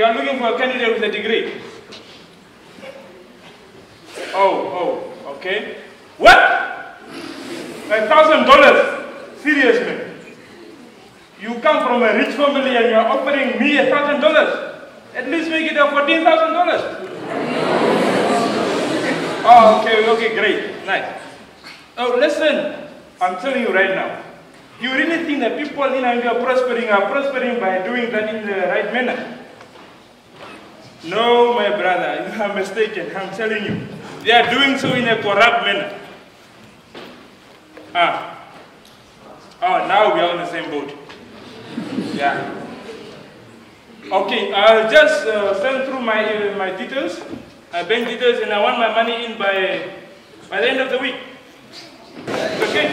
You are looking for a candidate with a degree. Oh, oh, okay. What? A thousand dollars? Seriously? You come from a rich family and you are offering me a thousand dollars? At least make it a fourteen thousand dollars. Oh, okay, okay, great, nice. Oh, listen, I'm telling you right now. You really think that people in India are prospering are prospering by doing that in the right manner? No, my brother, you are mistaken, I'm telling you. They are doing so in a corrupt manner. Ah. Oh, now we are on the same boat. Yeah. Okay, I'll just uh, send through my, uh, my details, my bank details, and I want my money in by, by the end of the week. Okay?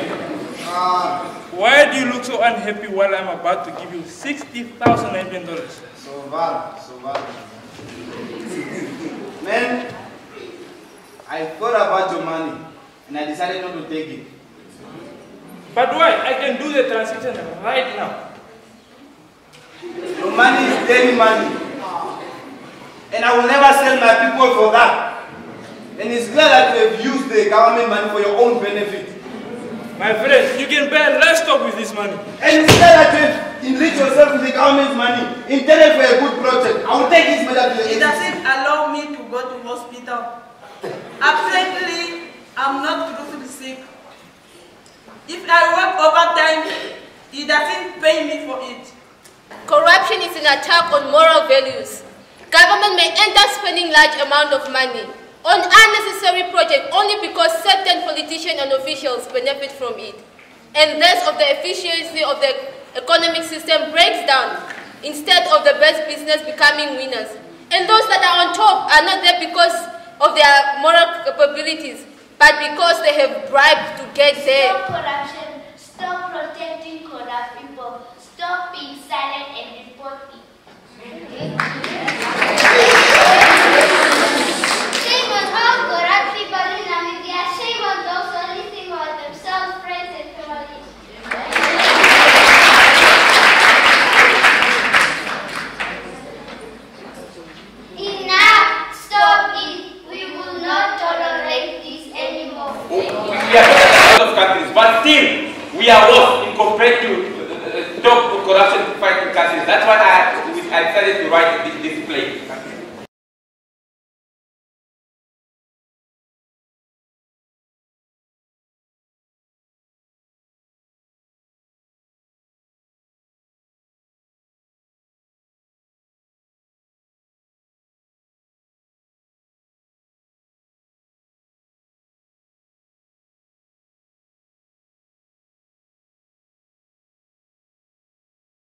Why do you look so unhappy while I'm about to give you $60,000 Namibian dollars? So bad, so bad. I thought about your money and I decided not to take it. But why? I can do the transaction right now. Your money is daily money. And I will never sell my people for that. And it's clear that you have used the government money for your own benefit. My friend, you can buy livestock with this money. And it's clear that you have enriched yourself with the government's money intended for a good project. I will take this matter to the It agency. doesn't allow me to go to hospital. Apparently, I'm not truthfully sick. If I work overtime, he doesn't pay me for it. Corruption is an attack on moral values. Government may end up spending large amount of money on unnecessary projects only because certain politicians and officials benefit from it. And thus of the efficiency of the economic system breaks down instead of the best business becoming winners. And those that are on top are not there because of their moral capabilities, but because they have bribed to get there. Stop corruption. Stop protecting we are worse in compared to uh, uh, uh top corruption fighting countries. That's why I, I decided to write this, this play.